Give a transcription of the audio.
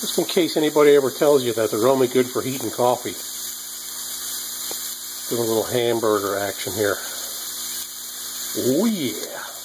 Just in case anybody ever tells you that they're only good for heating coffee. Doing a little hamburger action here. Oh yeah.